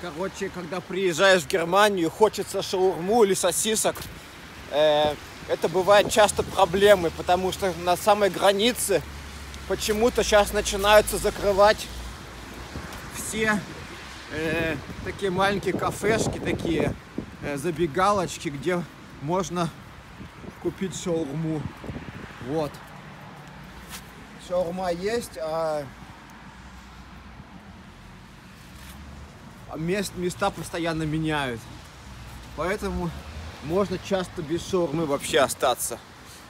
Короче, когда приезжаешь в Германию, хочется шаурму или сосисок, э, это бывает часто проблемой, потому что на самой границе почему-то сейчас начинаются закрывать все э, такие маленькие кафешки, такие э, забегалочки, где можно купить шаурму. Вот. Шаурма есть, а мест, места постоянно меняют. Поэтому можно часто без шаурмы вообще остаться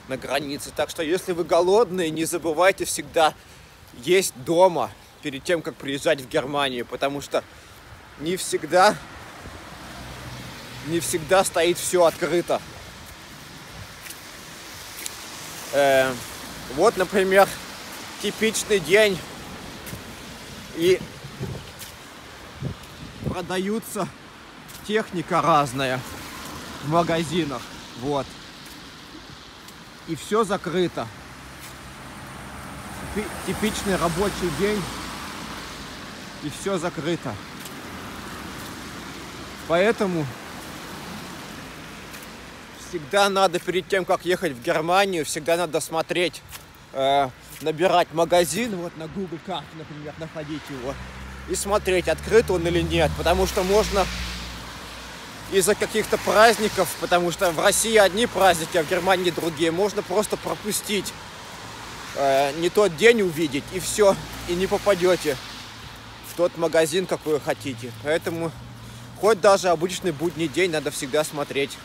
на границе. Так что если вы голодные, не забывайте всегда есть дома перед тем, как приезжать в Германию, потому что не всегда не всегда стоит все открыто. Э, вот, например, типичный день и продаются техника разная в магазинах. Вот. И все закрыто. Типичный рабочий день. И все закрыто. Поэтому всегда надо перед тем, как ехать в Германию, всегда надо смотреть, э, набирать магазин, вот на Google карте, например, находить его и смотреть, открыт он или нет. Потому что можно из-за каких-то праздников, потому что в России одни праздники, а в Германии другие, можно просто пропустить, э, не тот день увидеть, и все, и не попадете в тот магазин, какой хотите. Поэтому хоть даже обычный будний день надо всегда смотреть,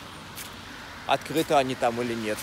открыты они там или нет.